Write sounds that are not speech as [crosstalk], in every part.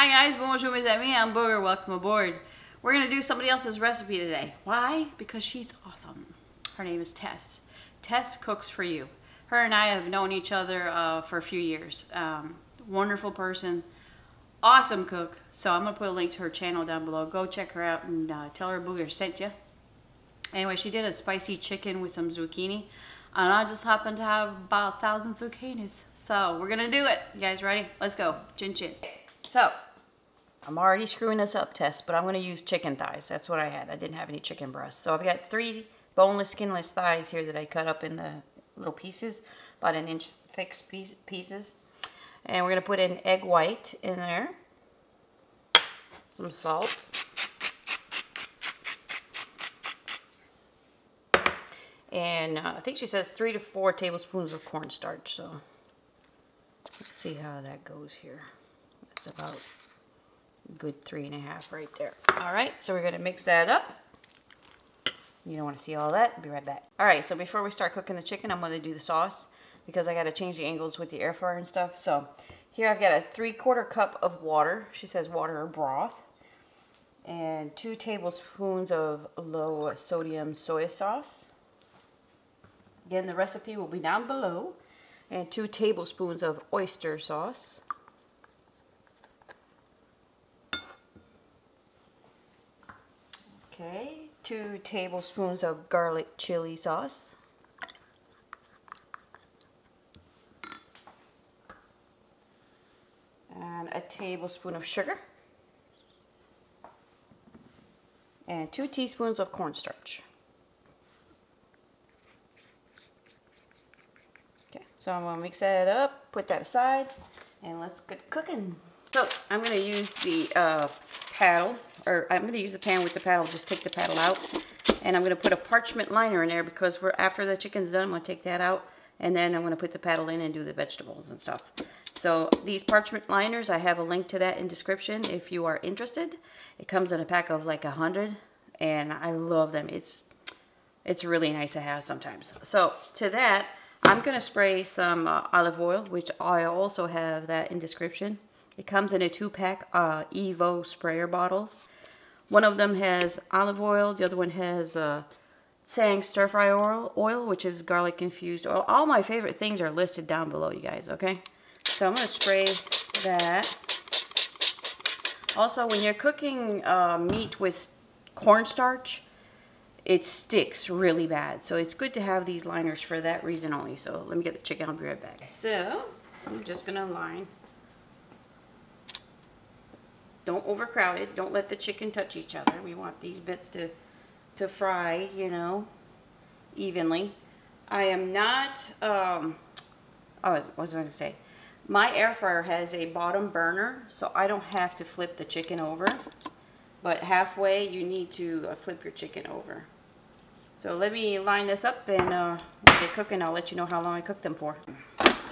Hi guys, bonjour mes amis, I'm Booger, welcome aboard. We're gonna do somebody else's recipe today. Why? Because she's awesome. Her name is Tess. Tess cooks for you. Her and I have known each other uh, for a few years. Um, wonderful person, awesome cook. So I'm gonna put a link to her channel down below. Go check her out and uh, tell her Booger sent you. Anyway, she did a spicy chicken with some zucchini. And I just happen to have about a thousand zucchinis. So we're gonna do it. You guys ready? Let's go. Chin chin. So, I'm already screwing this up, Tess, but I'm going to use chicken thighs. That's what I had. I didn't have any chicken breasts. So I've got three boneless, skinless thighs here that I cut up in the little pieces, about an inch thick piece, pieces. And we're going to put an egg white in there, some salt, and uh, I think she says three to four tablespoons of cornstarch. So let's see how that goes here. That's about good three and a half right there. All right, so we're gonna mix that up. You don't wanna see all that, be right back. All right, so before we start cooking the chicken, I'm gonna do the sauce because I gotta change the angles with the air fryer and stuff. So here I've got a three quarter cup of water. She says water or broth. And two tablespoons of low sodium soy sauce. Again, the recipe will be down below. And two tablespoons of oyster sauce. Okay, two tablespoons of garlic chili sauce. And a tablespoon of sugar. And two teaspoons of cornstarch. Okay, so I'm gonna mix that up, put that aside, and let's get cooking. So I'm gonna use the uh, paddle, or I'm going to use the pan with the paddle, just take the paddle out. And I'm going to put a parchment liner in there because we're after the chicken's done, I'm going to take that out. And then I'm going to put the paddle in and do the vegetables and stuff. So these parchment liners, I have a link to that in description if you are interested. It comes in a pack of like a hundred and I love them. It's it's really nice to have sometimes. So to that, I'm going to spray some uh, olive oil, which I also have that in description. It comes in a two-pack uh, Evo sprayer bottles. One of them has olive oil. The other one has uh, Tsang stir fry oil, oil, which is garlic infused oil. All my favorite things are listed down below, you guys, okay? So I'm going to spray that. Also, when you're cooking uh, meat with cornstarch, it sticks really bad. So it's good to have these liners for that reason only. So let me get the chicken. I'll be right back. So I'm just going to line don't overcrowd it. Don't let the chicken touch each other. We want these bits to, to fry, you know, evenly. I am not, um, oh, what was I going to say? My air fryer has a bottom burner, so I don't have to flip the chicken over. But halfway, you need to uh, flip your chicken over. So let me line this up and uh, they cooking, I'll let you know how long I cook them for.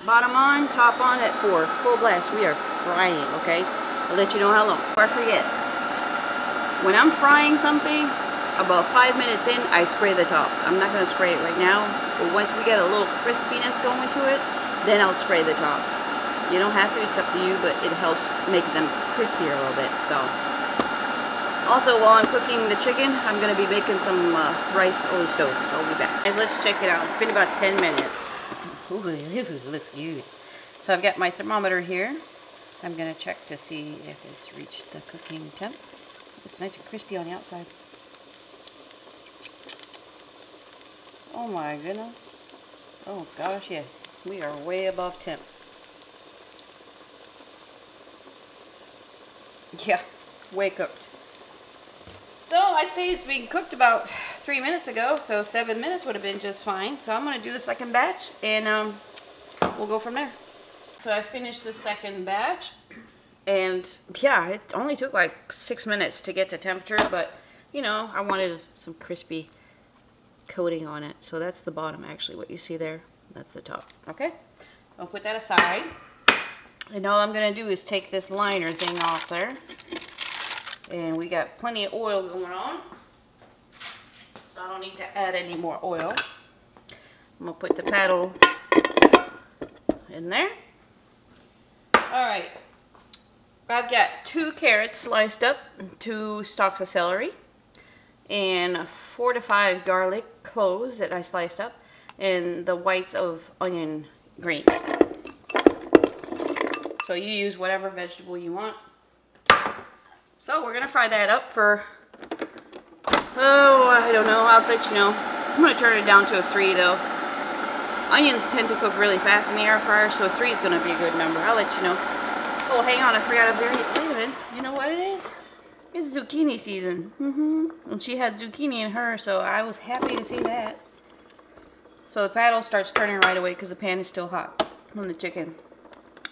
Bottom on, top on at 4. Full blast. We are frying, okay? I'll let you know how long. Before I forget, when I'm frying something, about five minutes in, I spray the tops. I'm not going to spray it right now, but once we get a little crispiness going to it, then I'll spray the top. You don't have to, it's up to you, but it helps make them crispier a little bit, so. Also, while I'm cooking the chicken, I'm going to be making some uh, rice on the stove, so I'll be back. Guys, let's check it out. It's been about 10 minutes. Ooh, [laughs] looks good. So I've got my thermometer here. I'm going to check to see if it's reached the cooking temp. It's nice and crispy on the outside. Oh my goodness. Oh gosh, yes. We are way above temp. Yeah, way cooked. So I'd say it's being cooked about three minutes ago, so seven minutes would have been just fine. So I'm going to do the second batch and um, we'll go from there. So I finished the second batch and yeah, it only took like six minutes to get to temperature, but you know, I wanted some crispy coating on it. So that's the bottom actually, what you see there. That's the top, okay? I'll put that aside. And all I'm gonna do is take this liner thing off there. And we got plenty of oil going on. So I don't need to add any more oil. I'm gonna put the paddle in there. All right. I've got two carrots sliced up, two stalks of celery, and four to five garlic cloves that I sliced up, and the whites of onion greens. So you use whatever vegetable you want. So we're gonna fry that up for, oh, I don't know, I'll let you know. I'm gonna turn it down to a three though. Onions tend to cook really fast in the air fryer, so three is gonna be a good number. I'll let you know. Oh, hang on, I forgot a very, wait a minute, you know what it is? It's zucchini season. Mm-hmm. And she had zucchini in her, so I was happy to see that. So the paddle starts turning right away because the pan is still hot on the chicken.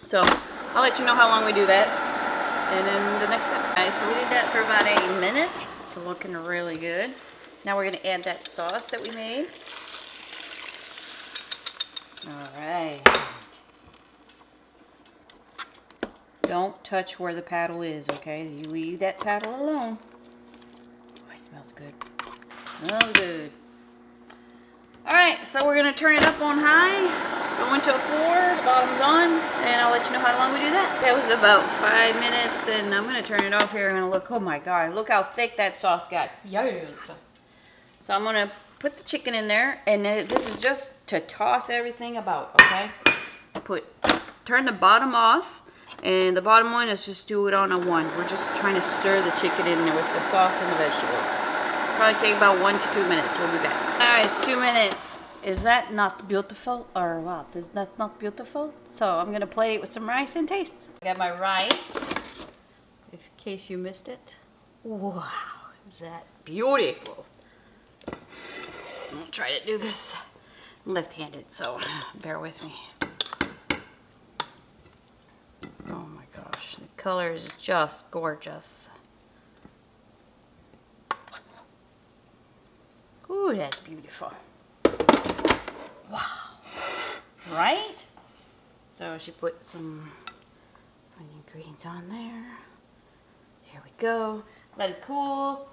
So I'll let you know how long we do that. And then the next step. Guys, so we did that for about eight minutes. It's looking really good. Now we're going to add that sauce that we made. All right. Don't touch where the paddle is, okay? You leave that paddle alone. Oh, it smells good. Smells good. Alright, so we're going to turn it up on high. Go into a four, bottom's on, and I'll let you know how long we do that. That was about five minutes, and I'm going to turn it off here. I'm going to look, oh my god, look how thick that sauce got. Yes. So I'm going to put the chicken in there, and this is just to toss everything about, okay? Put, turn the bottom off, and the bottom one is just do it on a one. We're just trying to stir the chicken in there with the sauce and the vegetables. Probably take about one to two minutes. We'll be back. Guys, two minutes. Is that not beautiful or what? Is that not beautiful? So I'm to plate it with some rice and taste. I got my rice, in case you missed it. Wow, is that beautiful. I'll try to do this left-handed, so bear with me. Oh my gosh, the color is just gorgeous. Ooh, that's beautiful. Wow. Right? So she put some greens on there. Here we go. Let it cool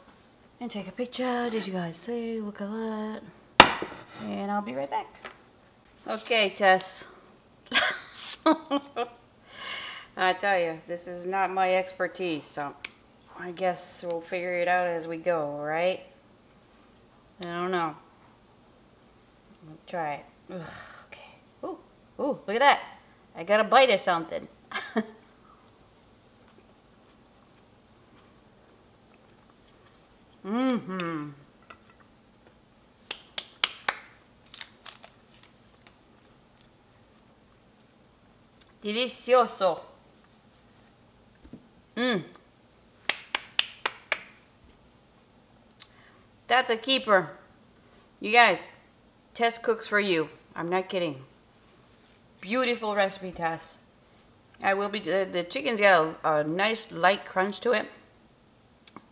and take a picture. Did you guys see? Look at that. And I'll be right back. Okay, Tess. [laughs] I tell you, this is not my expertise, so I guess we'll figure it out as we go, right? I don't know. We'll try it. Ugh, okay. Ooh, ooh, look at that. I got a bite of something. Mm-hmm. Delicioso. Mmm. That's a keeper. You guys, Tess cooks for you. I'm not kidding. Beautiful recipe, Tess. I will be, the, the chicken's got a, a, nice light crunch to it.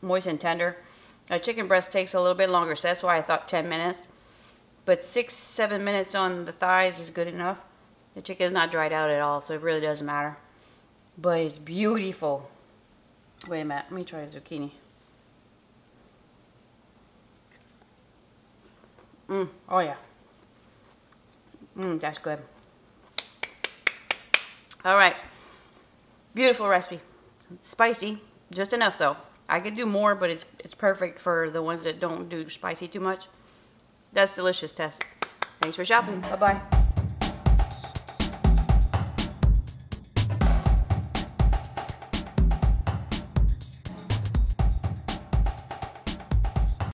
Moist and tender. A chicken breast takes a little bit longer, so that's why I thought 10 minutes. But six, seven minutes on the thighs is good enough. The chicken is not dried out at all, so it really doesn't matter. But it's beautiful. Wait a minute, let me try zucchini. Mmm, oh yeah. Mmm, that's good. All right, beautiful recipe. Spicy, just enough though. I could do more, but it's it's perfect for the ones that don't do spicy too much. That's delicious, Tess. Thanks for shopping. Bye-bye.